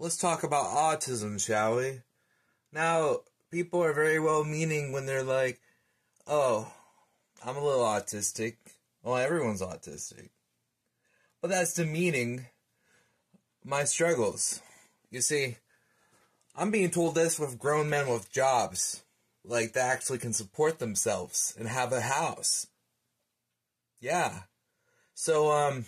let's talk about autism, shall we? Now, people are very well meaning when they're like, oh, I'm a little autistic. Well, everyone's autistic. But that's demeaning my struggles. You see, I'm being told this with grown men with jobs, like they actually can support themselves and have a house. Yeah. So, um,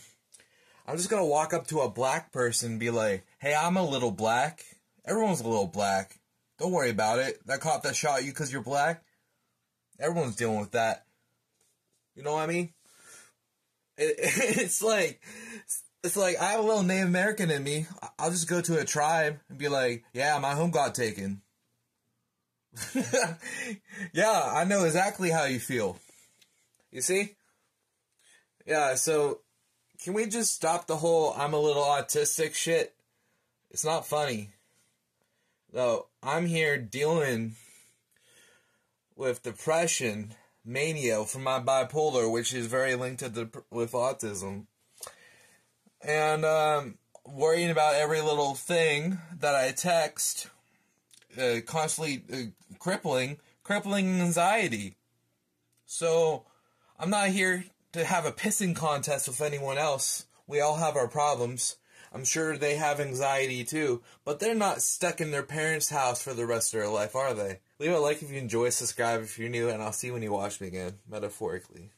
I'm just gonna walk up to a black person and be like, hey, I'm a little black. Everyone's a little black. Don't worry about it. That cop that shot you because you're black, everyone's dealing with that. You know what I mean? It, it's like, it's like I have a little Native American in me. I'll just go to a tribe and be like, yeah, my home got taken. yeah, I know exactly how you feel. You see? Yeah, so can we just stop the whole I'm a little autistic shit? It's not funny. Though I'm here dealing with depression, mania from my bipolar, which is very linked to the, with autism, and um, worrying about every little thing that I text, uh, constantly uh, crippling, crippling anxiety. So I'm not here to have a pissing contest with anyone else. We all have our problems. I'm sure they have anxiety too, but they're not stuck in their parents' house for the rest of their life, are they? Leave a like if you enjoy, subscribe if you're new, and I'll see you when you watch me again, metaphorically.